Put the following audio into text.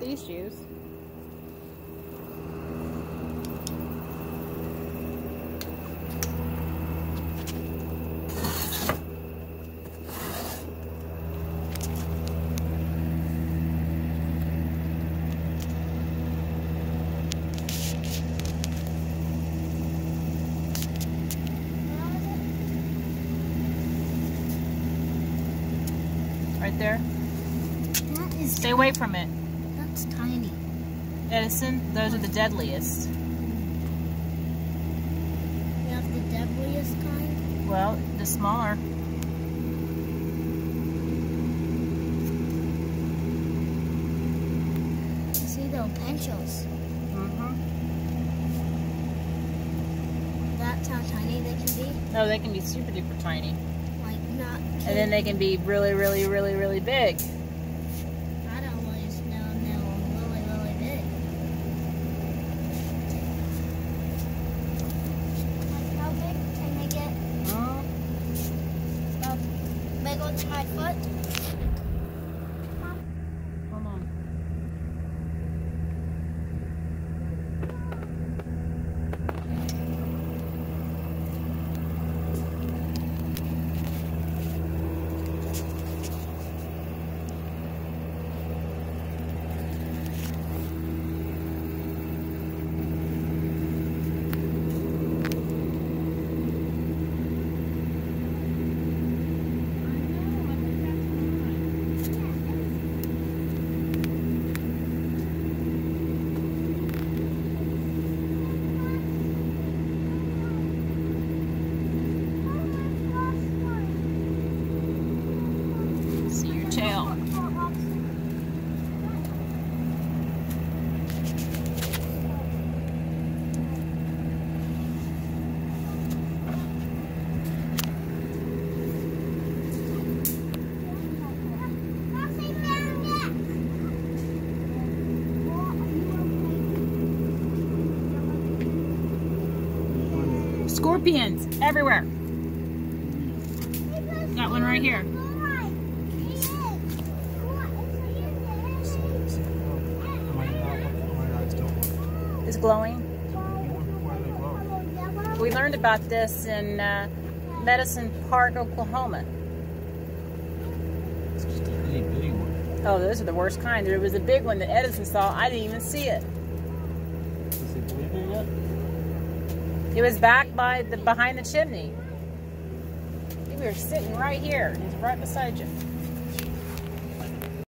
these shoes. Right there. Stay away from it. That's tiny. Edison, those are the deadliest. You have the deadliest kind. Well, the smaller. You see those pencils. Mm-hmm. That's how tiny they can be. No, they can be super duper tiny. Like not. And then they can be really, really, really, really big. I don't always know they're really, really big. Like how big can they get? Mm. My foot. Scorpions everywhere. Got one right here. It's glowing. We learned about this in uh, Medicine Park, Oklahoma. Oh, those are the worst kind. There was a big one that Edison saw. I didn't even see it. It was back by the behind the chimney. We were sitting right here. He's right beside you.